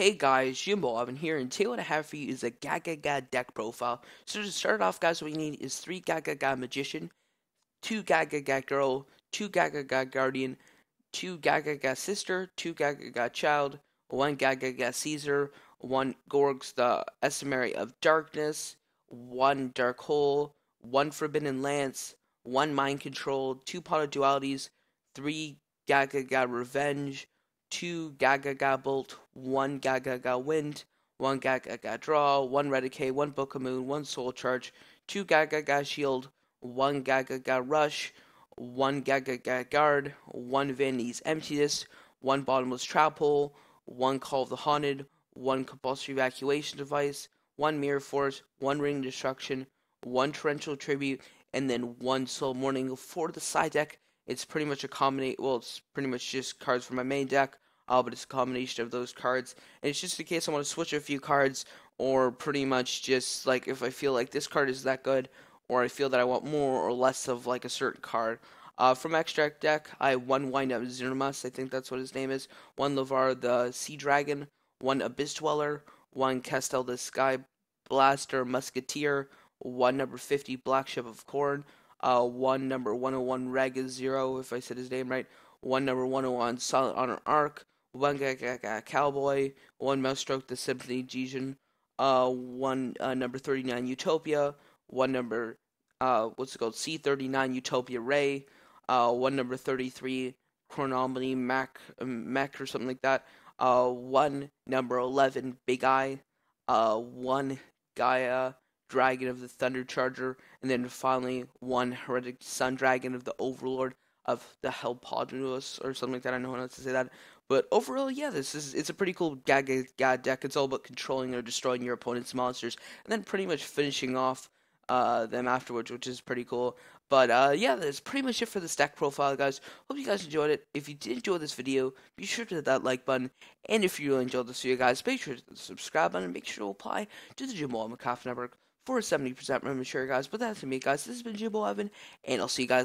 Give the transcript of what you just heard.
Hey guys, Jimbo Evan here, and today what I have for you is a Gagaga deck profile. So to start off, guys, what we need is three Gagaga Magician, two Gagaga Girl, two Gagaga Guardian, two Gagaga Sister, two Gagaga Child, one Gagaga Caesar, one Gorz the Ephemerate of Darkness, one Dark Hole, one Forbidden Lance, one Mind Control, two Pot of Dualities, three Gagaga Revenge, two Gagaga Bolt, one Gagaga Wind, one Gagaga Draw, one Redicate, one Book of Moon, one Soul Charge, two Gagaga Shield, one Gagaga Rush, one Gagaga Guard, one Vanity's Emptiness, one Bottomless Trap Hole, one Call of the Haunted, one Compulsory Evacuation Device, one Mirror Force, one Ring Destruction, one Torrential Tribute, and then one Soul Mourning for the side deck. It's pretty much a combination. Well, it's pretty much just cards from my main deck, uh, but it's a combination of those cards. And it's just in case I want to switch a few cards, or pretty much just like if I feel like this card is that good, or I feel that I want more or less of like a certain card. Uh, from extract deck, I one Wind Up Zirmus, I think that's what his name is. One Leviair the Sea Dragon, one Abyss Dweller, one Castel the Sky Blaster Musketeer, one number 50 Black Ship of Corn, uh, one number 101 Raga Zero, if I said his name right, one number 101 Silent Honor Arc, one Cowboy, one Maelstrom the Symphony Jigen, uh, one uh, number 39 Utopia, one number, uh, what's it called, C39 Utopia Ray, uh, one number 33 Chronomaly Mac, Mech or something like that, uh, one number 11 Big Eye, uh, one Gaia Dragon of the Thunder Charger, and then finally one Hieratic Sun Dragon of the Overlord of the Hellpodulus or something like that. I know how to say that. But overall, yeah, this is it's a pretty cool Gaga God deck. It's all about controlling or destroying your opponent's monsters, and then pretty much finishing off uh, them afterwards, which is pretty cool. But uh, yeah, that's pretty much it for the deck profile, guys. Hope you guys enjoyed it. If you did enjoy this video, be sure to hit that like button. And if you really enjoyed this video, guys, make sure to hit the subscribe button and make sure to apply to the Jimboevancraft Network for a 70% membership, guys. But that's me, guys. This has been Jimbo Evan, and I'll see you guys